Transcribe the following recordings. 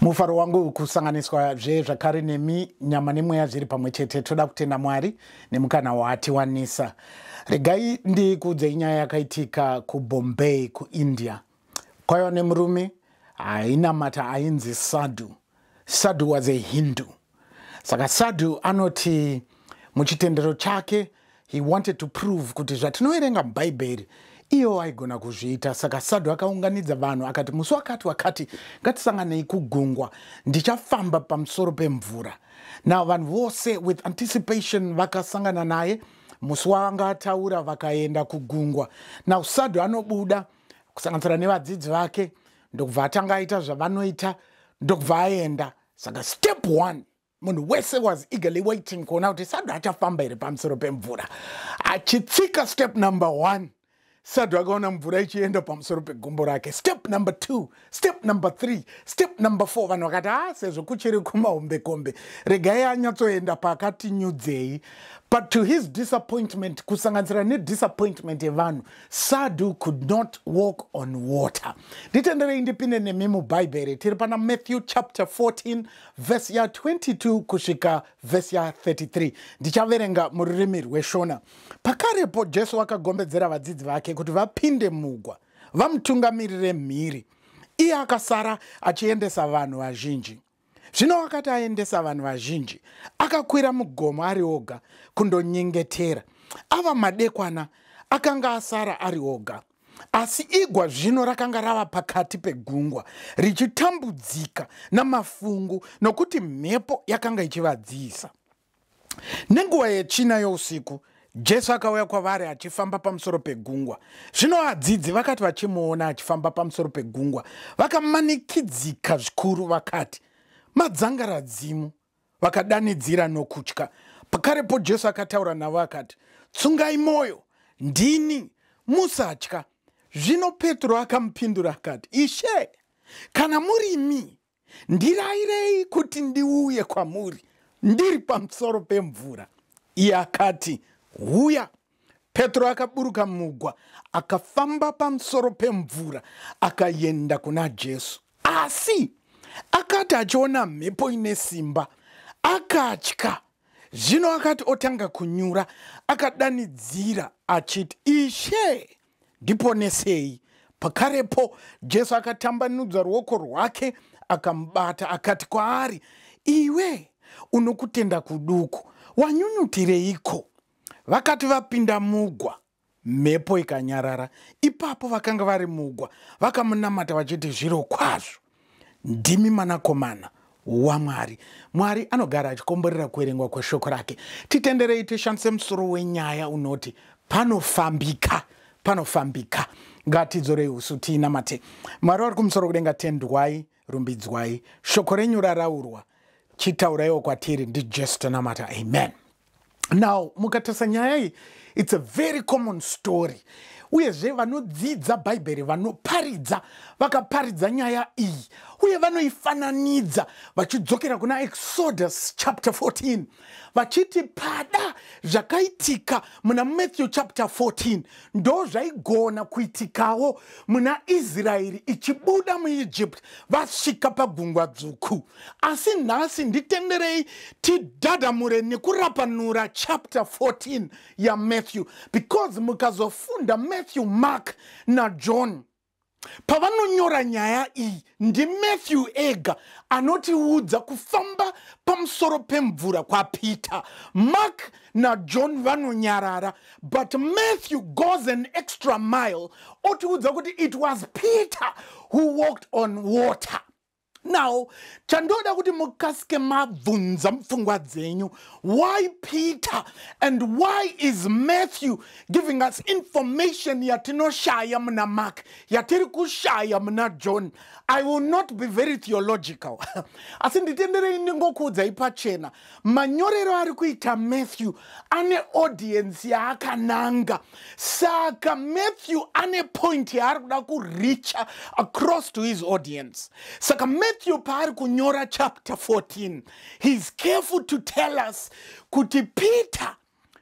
mufaro wangu kusanganiswa zve zvakare nemi nyama nemweya zviri pamwe chete. Toda kutenda mwari nemukana waatiwanisa. Regai ndikuudzei nyaya yakaitika kubombay kuindia. Kwaiva nemurume ainamata ainzi sadhu. Sadhu was a hindu. Saka sadhu anoti muchitendero chake he wanted to prove kuti zvatinoverenga mubhaibheri iyo aigona kuzviita saka sadhu akaunganidza vanhu akati musi wakati wakati ngatisanganei kugungwa. Ndichafamba pamusoro pemvura. Now vanhu vose with anticipation vakasangana naye musi wanga ataura vakaenda kugungwa. Now sadhu anobuda kusanganisira nevadzidzi vake ndokubva atanga aita zvavanoita ndokubva aenda. Saka step one munhu wese was eagerly waiting kuona kuti sadhu achafamba here pamusoro pemvura. Achitsika step number one sadhu akaona mvura ichienda pamusoro pegumbo rake. Step number two step number three step number four. Vanhu vakati a ah, sezvo kuchiri kumahombekombe. Regai anyatsoenda pakatinyudzei but to his disappointment kusanganisira nedisappointment yevanhu sadhu could not walk on water. Nditenderei ndipinde nemi mubhaibheri tiri pana matthew chapter 14 vhesi ya22 kusvika vhesi ya33 ndichaverenga mururimi rweshona. Pakarepo jesu akagombedzera vadzidzi vake kuti vapinde mugwa vamutungamirire mhiri. Iye akasara achiendesa vanhu vazhinji zvino akati aendesa vanhu vazhinji akakwira mugomo ari oga kundonyengetera. Ava madekwana akanga asara ari oga asi igwa zvino rakanga rava pakati pegungwa richitambudzika namafungu nokuti mhepo yakanga ichivadziisa. Nenguva yechina yousiku jesu akauya kwavari achifamba pamusoro pegungwa. Zvino vadzidzi vakati vachimuona achifamba pamusoro pegungwa vakamanikidzika zvikuru vakati madzangaradzimu vakadanidzira nokutya. Pakarepo jesu akataura navo akati tsungai mwoyo ndini musatya. Zvino petro akamupindura akati ishe kana murimi ndirayirei kuti ndiuye kwamuri ndiri pamusoro pemvura. Iye akati uya petro akaburuka mugwa akafamba pamusoro pemvura akaenda kuna jesu. Asi akati achiona mhepo ine simba akatya. Zvino akati otanga kunyura akadanidzira achiti ishe ndiponesei. Pakarepo jesu akatambanudza ruoko rwake akamubata akati kwaari iwe unokutenda kuduku wanyunyutireiko? Vakati vapinda mugwa mhepo ikanyarara. Ipapo vakanga vari mugwa vakamunamata vachiti zviro kwazvo ndimi mwanakomana wamwari mwari. Anogara achikomborera kuverengwa kweshoko rake. Titenderei tishandise musoro wenyaya unoti panofambika panofambika. Ngatidzorei usu tiinamate. Mwari vari kumusoro kudenga tendwai rumbidzwai. Shoko renyu raraurwa. Chitauraiwo kwatiri ndijesu tonamata amen. Now mukatarisa nyaya iyi it's a very common story. Uyezve vanodzidza bhaibheri vanoparidza vakaparidza nyaya iyi uye vanoifananidza vachidzokera kuna exodus chapter 14 vachiti pada zvakaitika muna matthew chapter 14 ndo zvaigona kuitikawo muna israeri ichibuda muegypt vasvika pagungwa dzvuku. Asi nhasi nditenderei tidhadhamure nekurapanura chapter 14 yamatthew because mukazofunda matthew mark najohn pavanonyora nyaya iyi ndimatthew ega anotiudza kufamba pamusoro pemvura kwapeter. Mark najohn vanonyarara but matthew goes an extra mile otiudza kuti it was peter who walked on water now chandoda kuti mukasike mabvunza mupfungwa dzenyu. Why peter and why is matthew giving us information yatinoshaya muna mark yatiri kushaya muna john? I will not be very theological. Asi nditenderei ndingokuudzai pachena manyorero ari kuita matthew ane audience yaakananga. Saka matthew ane point yaari kuda kuricha across to his audience. Saka matthew paari kunyora chapter 14 heis careful to tell us kuti peter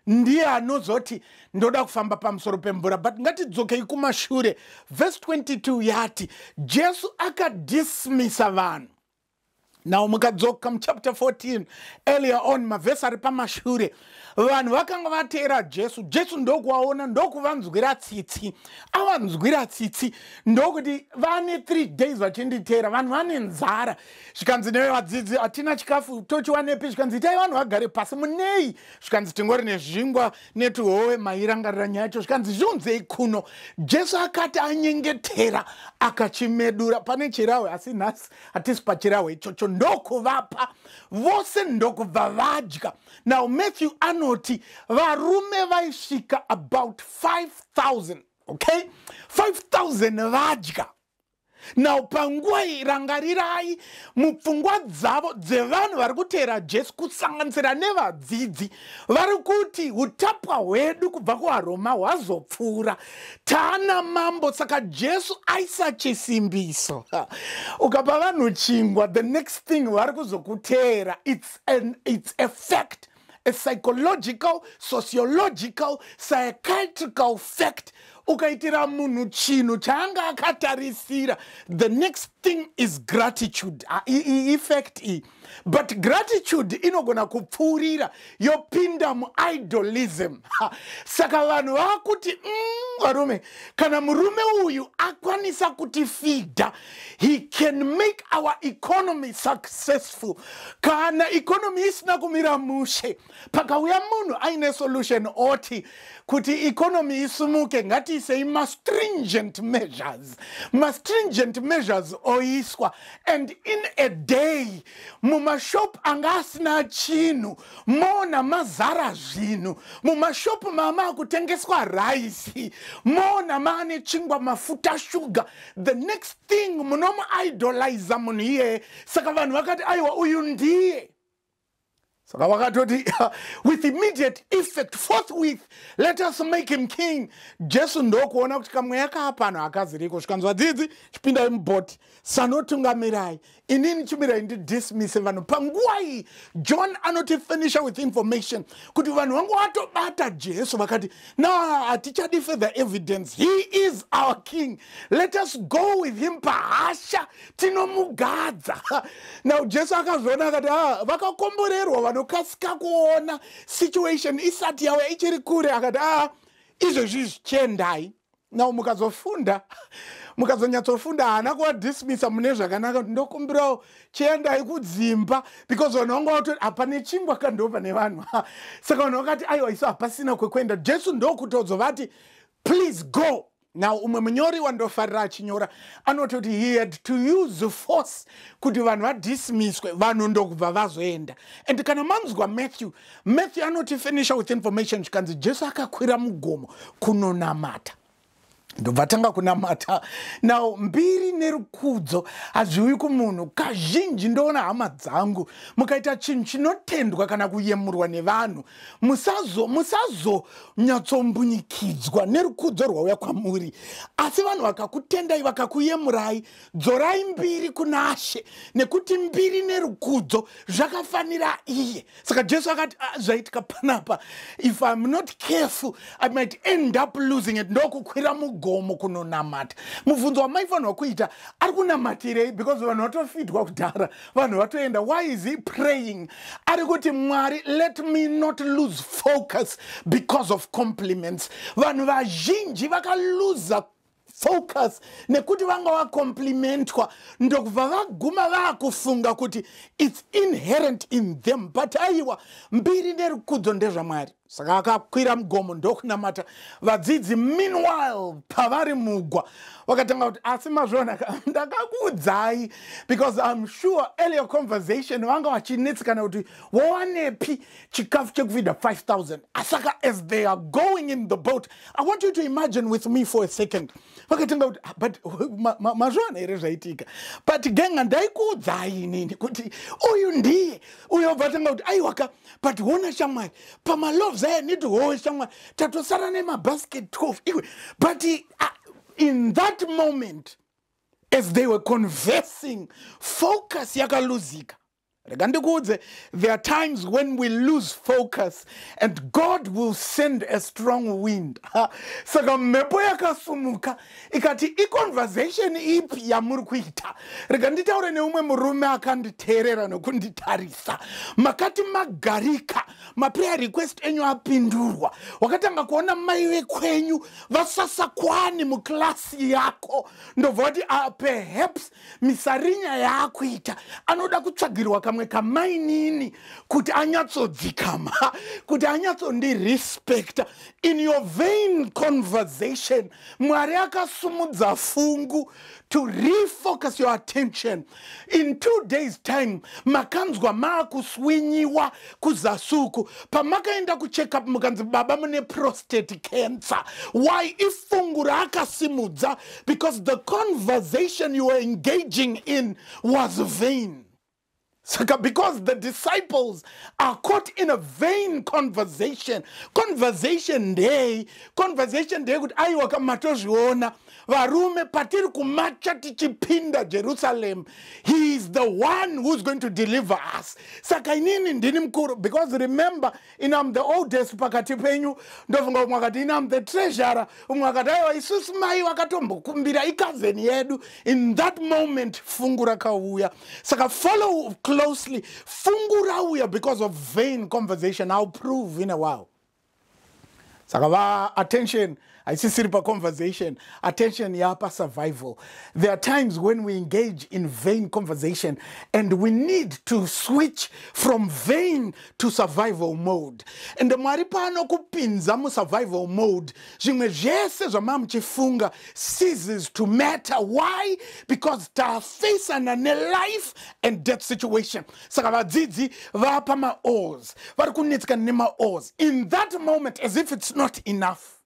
ndiye anozoti ndoda kufamba pamusoro pemvura but ngatidzokei kumashure. Vhesi 22 yati jesu akadhismisa vanhu now mukadzoka muchapter 14 earlier on mavhesi ari pamashure vanhu vakanga vateera jesu. Jesu ndokuvaona ndokuvanzwira tsitsi. Avanzwira tsitsi ndokuti vane 3 days vachinditeera. Vanhu vane nzara. Zvikanzi neve vadzidzi hatina chikafu tochiwanepi zvikanzi itai vanhu vagare pasi munei? Zvikanzi tingori nezvingwa netuhove mairangarira nyaya yacho zvikanzi zviunzei kuno. Jesu akati anyengetera akachimedura. Pane chirahwe asi nhasi hatisi pachirahwe ichocho ndokuvapa vose ndokubva vadya. Now matthew anoti varume vaisvika about 5000 okay? 5000 vadya now panguva iyi rangarirai mupfungwa dzavo dzevanhu vari kuteera jesu kusanganisira nevadzidzi vari kuti utapwa hwedu kubva kuvaroma hwazopfuura. Taana mambo saka jesu aisa chisimbiso. Ukapa vanhu chingwa the next thing vari kuzokuteera its, its effect a psychological sociological psychiatrical fact ukaitira munhu chinhu chaanga akatarisira the next thing is gratitude. Effect iyi but gratitude inogona kupfuurira yopinda muidolism. Saka vanhu vakuti mm, varume kana murume uyu akwanisa kutifidha he can make our economy successful. Kana economy isina kumira mushe pakauya munhu aine solution oti kuti economy isumuke ngatiisei mastringent measures. Mastringent measures oiswa and in a day mumashopu anga asina chinhu mona mazara zvinhu mumashopu mama kutengeswa raisi mona maane chingwa mafuta shuga. The next thing munomuidoliza munhu iyeye saka vanhu vakati aiwa uyu ndiye saka vakatoti with immediate effect forthwith let us make him king. Jesu ndokuona kuti kamweya kaa panhu akaziriko zvikanzwa dzidzi chipindai mubhoti sanotungamirai inini chimirai ndidismise vanhu. Panguva iyi john anotifinisha with information kuti vanhu vangu vatobata jesu vakati na hatichadi further evidence. He is our king. Let us go with him pahasha tinomugadza. Now jesu akazviona akati ah, vakakomborerwa vanokasika kuona situation isati yavo ichiri kure. Akati ah, izvezvi zvichiendai now mukazofunda mukazonyatsofunda haana kuvadismisa mune zvakanaka. Ndokumbirawo chiendai kudzimba because vanhu vanga vatoti hapane chingwa kandopa nevanhu. Saka vanhu vakati aiwa isu hapasina kwekuenda. Jesu ndokutozovati please go. Now umwe munyori wandofarira achinyora anoti kuti he had to use force kuti vanhu vadismiswe vanhu ndokubva vazoenda. And kana manzwa matthew matthew anotifinisha with information. Zvikanzi jesu akakwira mugomo kunonamata ndobva tanga kunamata. Now mbiri nerukudzo hazviuyi kumunhu. Kazhinji ndoona hama dzangu. Mukaita chinhu chinotendwa kana kuyemurwa nevanhu. Musazonyatsombunyikidza nerukudzo rwauya kwamuri. Asi vanhu vakakutendai vakakuyemurai dzorai mbiri kuna she nekuti mbiri nerukudzo zvakafanira iye. Saka jesu akati ah, zvaitika panapa. If im not careful i might end up losing. It ndokukwira mugo gomo kunonamata. Mubvunzo wamaifanirwa kuita ari kunamatirei because vanhu vatofidwa kudhara. Vanhu vatoenda why is he praying? Ari kuti mwari let me not lose focus because of compliments. Vanhu vazhinji vakaluza focus nekuti vanga vacomplimentwa ndokubva vaguma vaakufunga kuti its inherent in them but aiwa mbiri nerukudzo ndezvamwari saka akakwira mugomo ndokunamata vadzidzi meanwhile pavari mugwa. Vakatanga kuti asi mazvona ndakakuudzai because im sure earlier conversation vanga vachinetsikana kuti wowanepi chikafu chekufida 5000 asaka as they are going in the boat i want you to imagine with me for a second. Vakatanga kuti ah, but mazvona here zvaitika. But genga ndaikuudzai inini kuti uyu ndiye. Uyo bva tanga kuti aiwaka but hona shamwari pamalove niti howe shamwari tatosara nemabasket 12 iwe but uh, in that moment as they were conversing focus yakaluzika rega ndikuudze there are times when we lose focus and god will send a strong wind. Saka mhepo yakasumuka ikati iconversation ipi yamuri kuita? Rega nditaure neumwe murume akanditeerera nekunditarisa makati magarika maprayer request enyu apindurwa. Wakatanga kuona mai vekwenyu vasasa kwani muklasi yako. Ndobva kuti uh, perhaps misarinya yaakuita. Anoda kutsvagirwa kamwe kamainini kuti anyatsodzikama kuti anyatsondirespecta. In your vain conversation mwari akasumudza fungu to refocus your attention. In two days time makanzwa maakuswinyiwa kuzasuku. Pamakaenda kuchekup mukanzi baba mune prostate cancer. Why? Ifungu raakasimudza because the conversation you were engaging in was vain because the disciples are caught in a vain conversation. Conversation day conversation day kuti aiwa kamatozviona varume patiri kumacha tichipinda jerusalem. He is the one who's going to deliver us. Saka inini ndini mukuru because remember inam the oldest pakati penyu ndofunga umwe akati inam the treasurer. Umwe akati aiwa isusu mai vakatombokumbira ikazeni yedu. In that moment fungu rakauya. Saka follow closely. Fungu rauya because of vain conversation i'll prove in a while. Saka attention haisisiri paconversation attention yapa survival. There are times when we engage in vain conversation and we need to switch from vain to survival mode. And mwari pano kupinza musurvival mode zvimwe zvese zvamava muchifunga ceases to matter. Why? Because tafacana nelife and death situation. Saka vadzidzi vapa maors vari kunetsekana nemaors in that moment as if it's not enough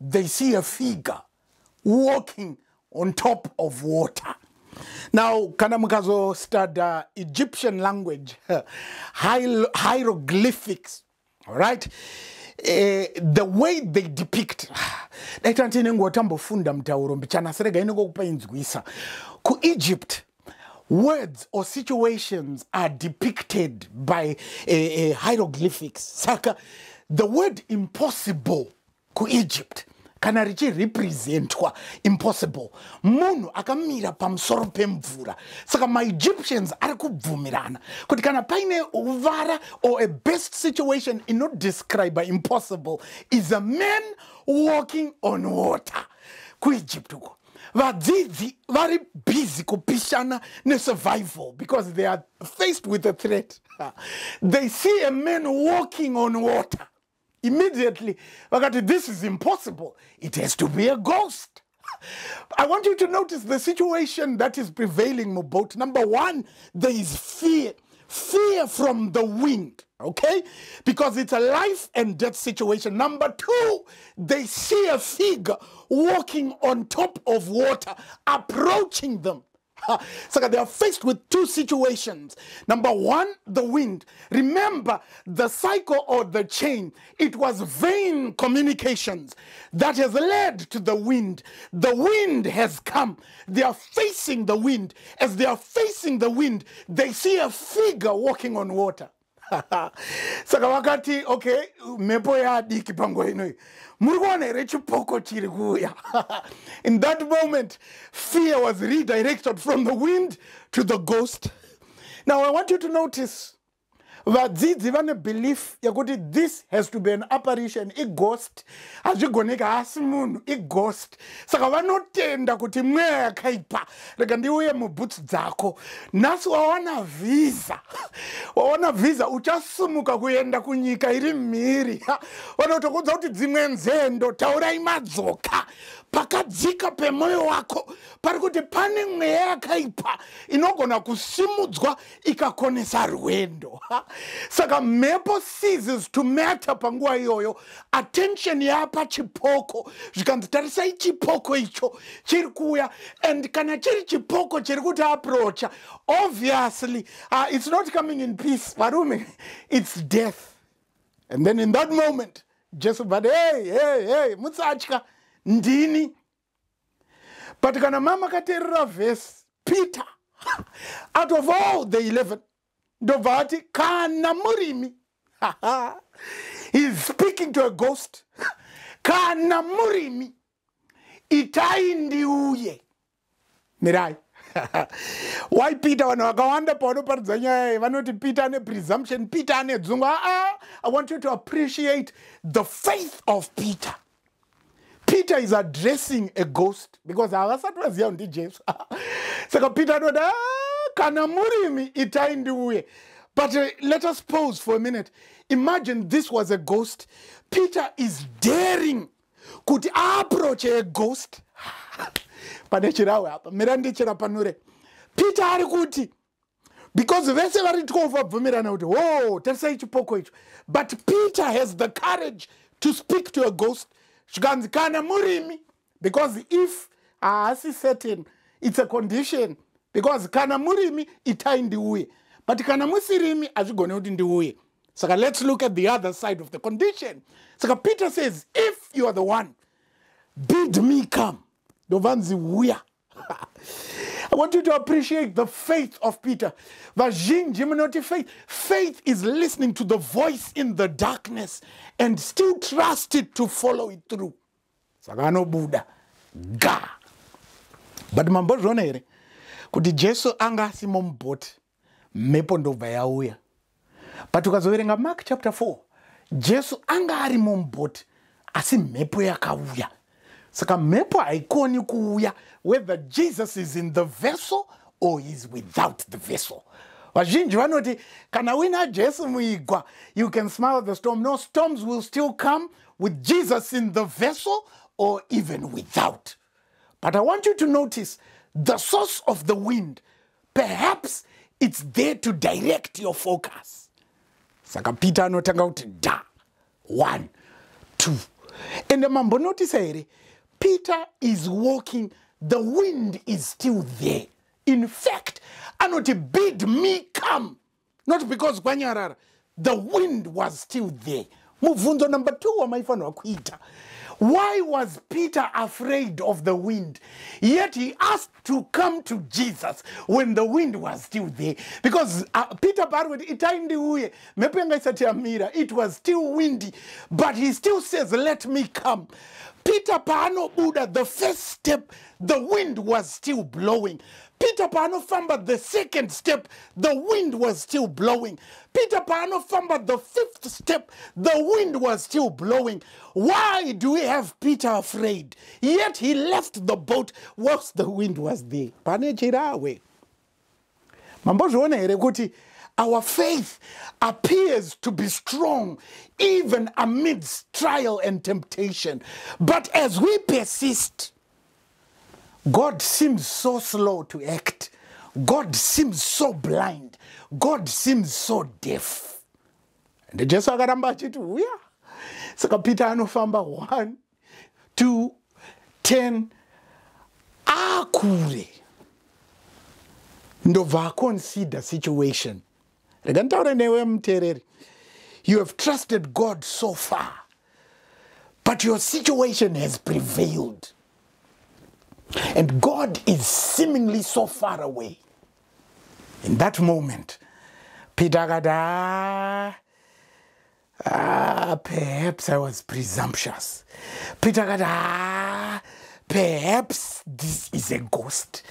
they see a figure walking on top of water. Now kana mukazostada egyptian language hieroglyphics right? Uh, the way they depict daita tinenge watambofunda mutauro mbichanasirega inengokupa inzwisa kuegypt words or situations are depicted by uh, uh, hieroglyphics. Saka the word impossible kuegypt kana richirepresentwa impossible. Munhu akamira pamusoro pemvura. Saka maegyptians ari kubvumirana kuti kana paine uvara or a best situation inodescribe impossible is a man walking on water. Kuegypt uko vadzidzi vari busy kupishana nesurvival because they are faced with a threat. They see a man walking on water immediately. Vakati this is impossible. It has to be a ghost. I want you to notice the situation that is prevailing muboat number one there is fear. Fear from the wind okay? Because it's a life and death situation. Number two they see a figure walking on top of water approaching them so they are faced with two situations. Number one, the wind. Remember the cycle or the chain. It was vain communications that has led to the wind. The wind has come. They are facing the wind. As they are facing the wind, they see a figure walking on water. Saka vakati okay mhepo yadiki panguva inoi muri kuona here chipoko chiri kuuya in that moment fear was redirected from the wind to the ghost. Now i want you to notice vadzidzi vane belief yekuti this has to be an apparition ighost hazvigoneki asi munhu ighost saka vanotenda kuti mweya yakaipa. Rega ndiuye mubhutsu dzako. Nhasi wawana vhisa wawana vhisa uchasumuka kuenda kunyika iri mhiri. Vana kutokudza kuti dzimwe nzendo taurai madzoka pakadzika pemwoyo wako pari kuti pane mweya yakaipa inogona kusimudzwa ikakonesa rwendo. Saka mhepo ceases to matter panguva iyoyo attention yapachipoko zvikanzi tarisai chipoko icho chiri kuuya. And kana chiri chipoko chiri kuti aprocha obviously uh, it's not coming in peace. Varume it's death. And then in that moment jesu but hey hey hey mutsatya ndini? But kana mama kateerera vhesi peter out of all the 11 ndobva ati kana murimi heis speaking to a ghost kana murimi itai ndiuye. Mirai. Why peter? Vanhu vakawanda pavanoparidza nyaya iyi vanoti peter ane presumption peter ane dzungwa aa i want you to appreciate the faith of peter peter is addressing a ghost because havasati vaziva ndi jesu. Saka peter anoti kana murimi itai ndiuye but uh, let us pose for a minute. Imagine this was a ghost. Peter is daring kuti aaproche a ghost. Pane chirawe apa mira ndichera panure. Peter ari kuti because vese vari 12 vabvumirana kuti o tarisai chipoko icho. But peter has the courage to speak to a ghost zvikanzi kana murimi because if haasi certain it's a condition. Because kana murimi itai ndiuye. But kana musirimi hazvigone kuti ndiuye. Saka let's look at the other side of the condition. Saka peter says if you are the one bid me come. Ndovanzi uya I want you to appreciate the faith of Peter. Vazhinji munoti faith. Faith is listening to the voice in the darkness and still trust it to follow it through. Saka anobuda ga. But mambozviona here kuti Jesu anga asimo mubhoti mhepo ndobva yauya. But ukazoverenga Mark chapter 4 Jesu anga ari mumubhoti asi mhepo yakauya saka mhepo haikoni kuuya whether jesus is in the vessel or is without the vessel. Vazhinji vanoti kana uina jesu muigwa you can smile the storm. No storms will still come with jesus in the vessel or even without. But i want you to notice the source of the wind. Perhaps it's there to direct your focus. Saka peter anotanga kuti da one two. Ende mambonotisa here peter is walking. The wind is still there. In fact anoti bid me come. Not because kwanyarara. The wind was still there. Mubvunzo number two wamaifanirwa kuita. Why was peter afraid of the wind? Yet he asked to come to jesus when the wind was still there. Because uh, peter paari kuti itai ndiuye mhepo yanga isati yamira it was still windy. But he still says let me come peter paanobuda the first step the wind was still blowing. Peter paanofamba the second step the wind was still blowing. Peter paanofamba the fifth step the wind was still blowing. Why do we have peter afraid? Yet he left the boat whilst the wind was there. Pane chirawe. Mambozviona here kuti our faith appears to be strong even amidst trial and temptation. But as we persist, God seems so slow to act. God seems so blind. God seems so deaf. And jesu akaramba achiti uya saka peter anofamba 1 2 10 akure ndobva aconsider situation rega newe muteereri you have trusted god so far but your situation has prevailed. And god is seemingly so far away. In that moment peter akati ah, perhaps i was presumptuous. Peter akati ah, perhaps this is a ghost.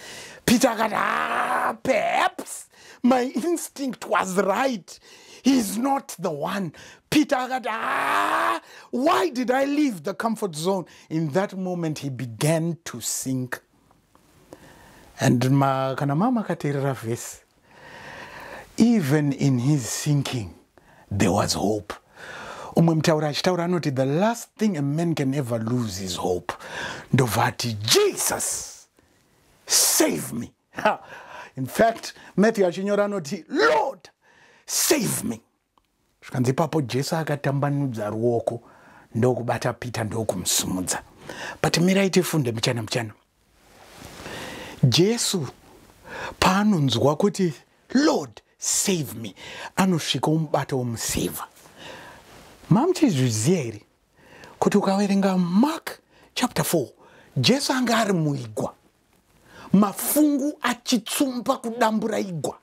Peter akati ah, perhaps my instinct was right. He's not the one. Peter akati ah why did i leave the comfort zone? In that moment he began to sink. And ma, kana mama akateerera vhesi even in his sinking there was hope. Umwe mutauri achitaura anoti the last thing a man can ever lose is hope. Ndobva ati jesus save me. Ha in fact matthew achinyora anoti lord save me. Zvikanzi ipapo jesu akatambanudza ruoko ndokubata peter ndokumusumudza but mirai tifunde muchana muchana jesu paanonzwa kuti lord save me anosvika umubata womusevha mamuchizviziva here kuti ukaverenga mark chapter 4 jesu anga ari muigwa mafungu achitsumba kudambura igwa.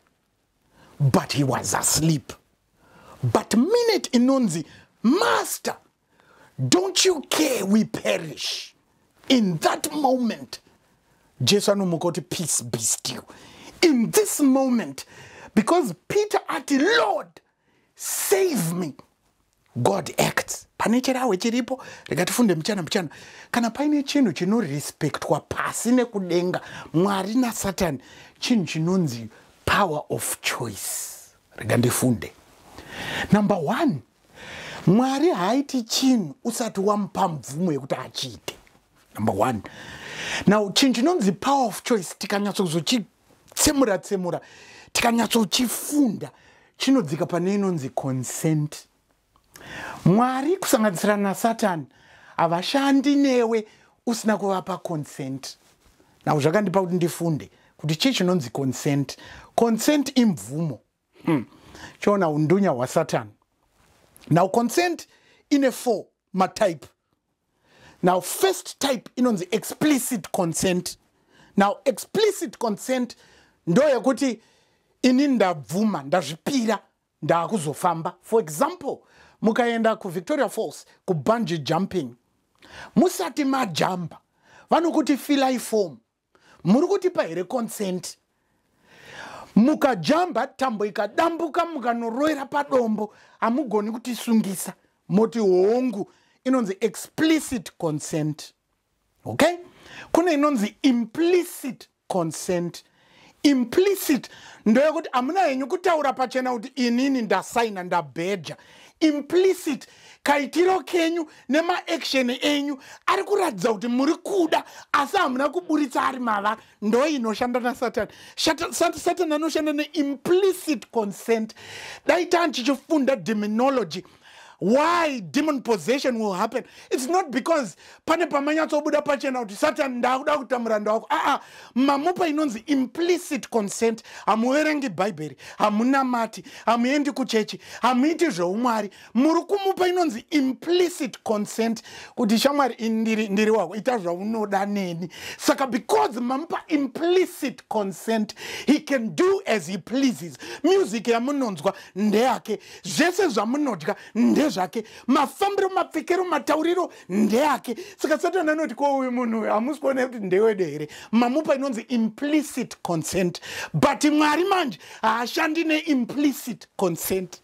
But he was asleep. But minute inonzi master don't you care we perish? In that moment jesu anomuka kuti peace be still. In this moment because peter ati lord save me god acts. Pane chirahwe chiripo rega tifunde muchana muchana. Kana paine chinhu chinorespektwa pasi nekudenga mwari nasatani chinhu chinonzi power of choice. Rega ndifunde. Number one mwari haaiti chinhu usati wamupa mvumo yekuti achiite. Number one. Now chinhu chinonzi power of choice tikanyatsokuzochitsemura tsemura tikanyatsochifunda chinodzika pane inonzi consent mwari kusanganisira nasatani havashandi newe usina kuvapa consent. Nau zvakandipa kuti ndifunde kuti chii chinonzi consent? Consent imvumo. Hmm. chiona undunya hwasatani now consent ine four matype. Now first type inonzi explicit consent. Now explicit consent ndo yekuti ini ndabvuma ndazvipira ndaakuzofamba for example mukaenda kuvictoria falls kubungy jumping. Musati majamba vanokuti filai form muri kutipa here consent. Mukajamba tambo ikadambuka mukanorowera padombo. Hamugoni kutisungisa moti hongu inonzi explicit consent. Okay? Kune inonzi implicit consent implicit ndoyekuti hamuna henyu kutaura pachena kuti inini ndasaina ndabheja. Implicit kaitiro kenyu nemaaksheni enyu ari kuratidza kuti muri kuda asi hamuna kuburitsa ari mava ndo inoshanda nasatani. Satani anoshanda neimplicit consent. Daita ndichichifunda deminology why demon possession will happen? It's not because pane pamanyatsobuda pachena kuti satan ndakuda kuita muranda wako. Aa mamupa inonzi implicit consent. Hamuverengi bhaibheri hamunamati hamuendi kuchechi hamuiti zveumwari. Muri kumupa inonzi implicit consent kuti shamwari ndiri, ndiri wako ita zvaunoda neni. Saka because mamupa implicit consent he can do as he pleases. Music yamunonzwa ndeyake zvese zvamunodya nde zvake. Mafambiro mapfekero matauriro ndeake. Saka satani anoti ko uyu munhu uyu hamusi kuona kuti ndewedu here? Mamupa inonzi implicit consent. But mwari manje haashandi neimplicit consent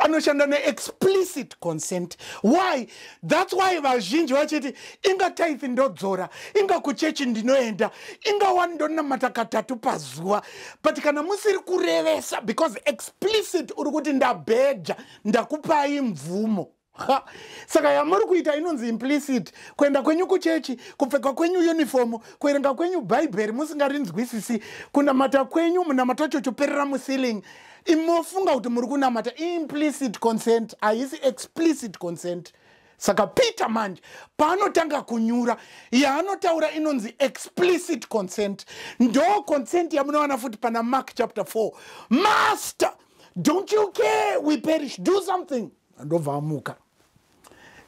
anoshanda neexplicit consent. Why? Thats why vazhinji vachiti inga tithe ndodzora inga kuchechi ndinoenda inga wani ndonamata katatu pazuva but kana musiri kurevesa because explicit uri kuti ndabheja ndakupai mvumo Ha. saka yamuri kuita inonzi implicit kuenda kwenyu kuchechi kupfeka kwenyu unifomu kuerenga kwenyu bhaibheri musingarinzwisisi kunamata kwenyu munamata chochoperera muceiling imofunga kuti muri kunamata implicit consent haisi explicit consent. Saka peter manje paanotanga kunyura yaanotaura inonzi explicit consent. Ndo consent yamunowana futi pana mark chapter 4 master don't you care we perish? Do something. Andobva amuka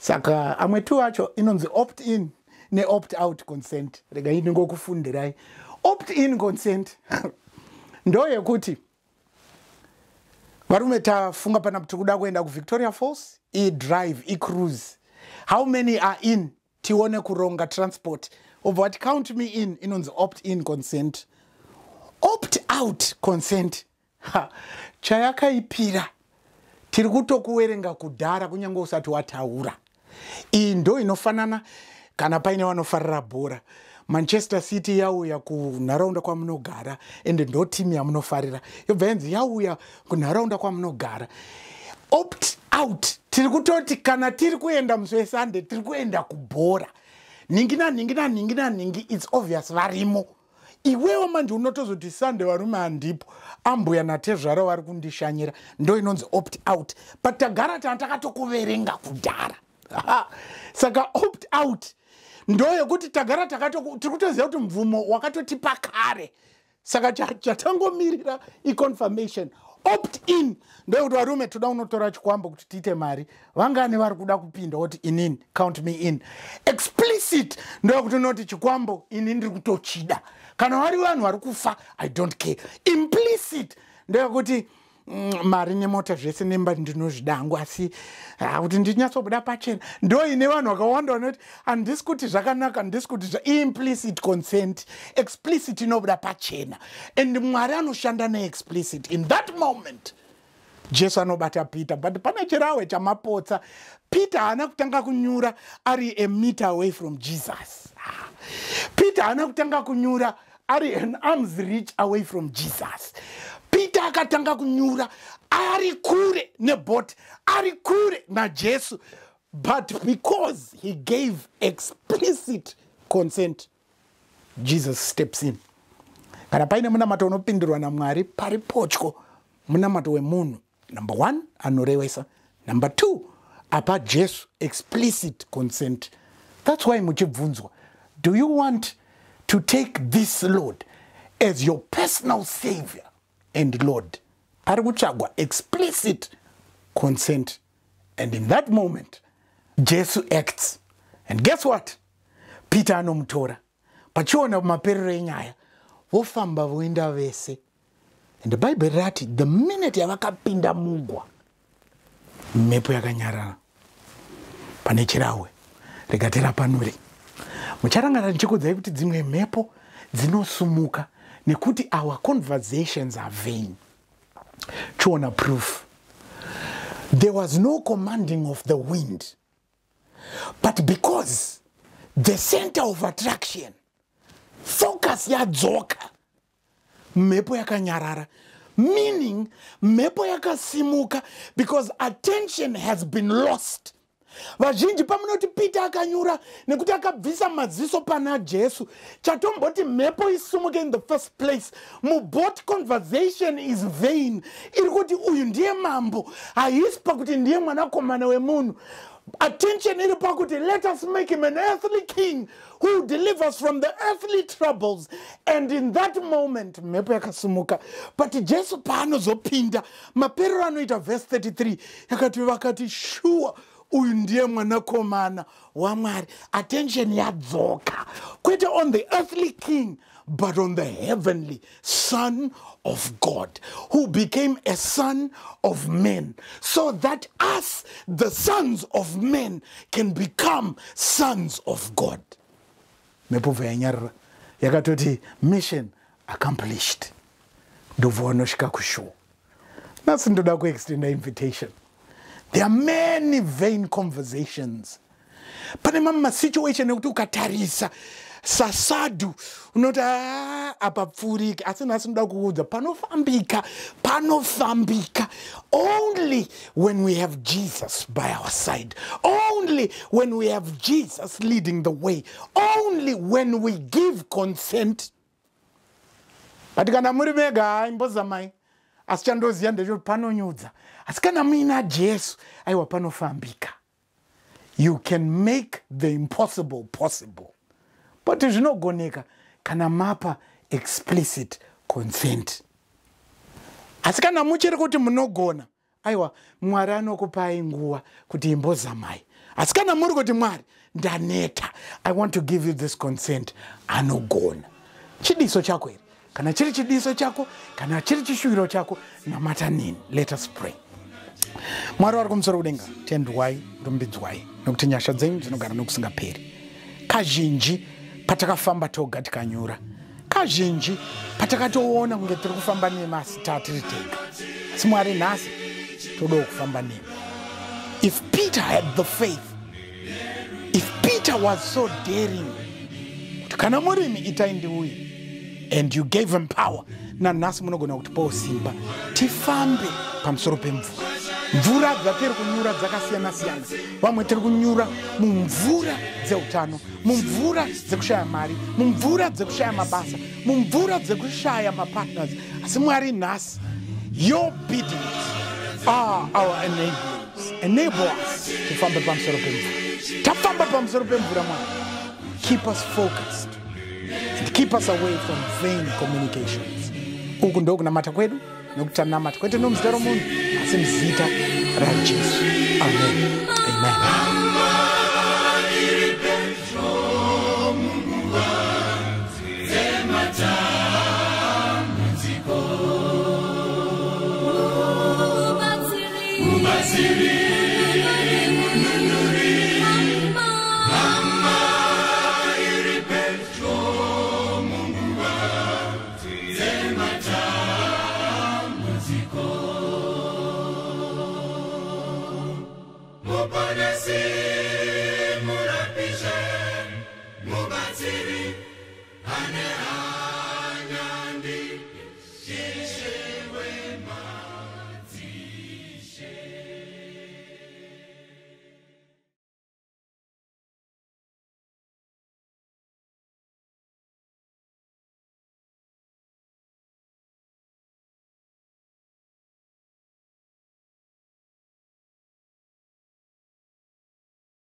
saka amwe tu acho inonzi opt in neopt out consent. Rega indingokufundirai opt in consent ndo yekuti varume tafunga pana kuti kuda kuenda kuvictoria falls idrive icruise. How many are in? Tione kuronga transport. Obva wati count me in? Inonzi opt in consent. Opt out consent. Chayakaipira. Tiri kutokuverenga kudhara kunyange usati wataura iyi ndo inofanana kana paine vanofarira bhora. Manchester city yauya kunharaunda kwamunogara ende ndo timu yamunofarira. Yobva yanzi yauya kunharaunda kwamunogara. Opt out tiri kutoti kana tiri kuenda musi wesunday tiri kuenda kubhora. Ningi naningi naningi naningi its obvious varimo. Iwewo manje unotozoti sunday varume handipo ambuya natezvara vari kundishanyira. Ndo inonzi opt out. But tagara tana takatokuverenga kudhara saka opt out. Ndo yekuti tagara tiri kutoziva kuti mvumo wakatotipa kare saka chatangomirira iconfirmation. Opt in. Ndoyekuti varume toda unotora chikwambo kuti tiite mari. Vangani vari kuda kupinda woti inini count me in. Explicit ndoyekuti unoti chikwambo ini ndiri kutochida. Kana vari vanhu vari kufa i don't care. Implicit ndeyekuti mm, mari nemota zvese nemba ndinozvida hangu asi kuti ndinyatsobuda pachena. Ndo ine vanhu vakawanda vanoti handisi kuti zvakanaka handisi kuti implicit consent explicit inobuda pachena. And mwari anoshanda neexplicit. In that moment jesu anobata peter. But pane chirawe chamapotsa. Peter haana kutanga kunyura ari ameter away from jesus. Peter haana kutanga kunyura ari an arms reach away from jesus peter akatanga kunyura ari kure nebhoti ari kure najesu. But because he gave explicit consent jesus steps in. Kana paine munamato unopindurwa namwari pari potyo. Munamato wemunhu number one anorevesa number two apa jesu explicit consent. That's why muchibvunzwa. Do you want to take this lord as your personal savior and lord. Pari kutsvagwa explicit consent. And in that moment jesu acts. And guess what? Peter anomutora. Pachiona maperero enyaya vofamba voenda vese. And bhaibheri rati the minute yavakapinda mugwa mhepo yakanyarara. Pane chirahwe rikatirapanuri mucharangana ndichikudzai kuti dzimwe mhepo dzinosumuka nekuti our conversations are vain. Chiona proof. There was no commanding of the wind. But because the center of attraction focus yadzoka mhepo yakanyarara meaning mhepo yakasimuka because attention has been lost vazhinji pamunoti peter akanyura nekuti akabvisa maziso pana jesu chatomboti mhepo isumuke in the first place. Mubot conversation is vain. Iri kuti uyu ndiye mambo. Haisi pakuti ndiye mwanakomana wemunhu. Attention iri pakuti let us make him an earthly king who delivers from the earthly troubles. And in that moment mhepo yakasimuka but jesu paanozopinda maperero anoita vhese 33 yakati vakati sure uyu ndiye mwanakomana wamwari attention yadzoka kwete on the earthly king but on the heavenly son of god who became a son of men so that us the sons of men can become sons of god. Mepobva yanyarira yakatoti mission accomplished. Ndobva vanosvika kushuwa nasi ndoda kuextenda invitation there are many vain conversations. Pane mamwe masituation ekuti ukatarisa sasadhu unoti ah, apa pfuriki asi nhasi noda kuudza. Panofambika panofambika. Only when we have jesus by our side. Only when we have jesus leading the way. Only when we give consent. But kana muri mega hai mbozamai asi chandoziva ndechoti panonyudza. Asi kana muina jesu aiwa panofambika. You can make the impossible possible. But zvinogoneka kana mapa explicit consent. Asi kana muchiri kuti munogona aiwa mwari anokupai nguva kuti imbozamai. Asi kana muri kuti mwari ndaneta. I want to give you this consent. Anogona. Chidiso chako here kana chiri chidiso chako kana chiri chishuviro chako namata nini? Let us pray. Mwari vari kumusoro kudenga tendwai rumbidzwai. Nokuti nyasha dzenyu dzinogara nokusingaperi. Kazhinji patakafamba toga tikanyura kazhinji patakatoona kunge tiri kufamba nemasi tatiri tega asi mwari nhasi todawo kufamba nemi. If peter had the faith if peter was so daring kuti kana murimi itai ndiuye and you gave him power. Nanhasi munogona kuti pawo simba tifambe pamusoro pemvura. Mvura dzatiri kunyura dzakasiyana-siyana. Vamwe tiri kunyura mumvura dzeutano mumvura dzekushaya mari mumvura dzekushaya mabasa mumvura dzekushaya mapartners. Asi mwari nhasi your bidings are our enablers. Enable us tifambe pamusoro pemvura. Tafamba pamusoro pemvura mwari. Keep us focused and keep us away from vain communications. Uku ndokunamata kwedu nokutanamata kwete nomuzita romunhu asi muzita rajesu amen. Amen. Siri.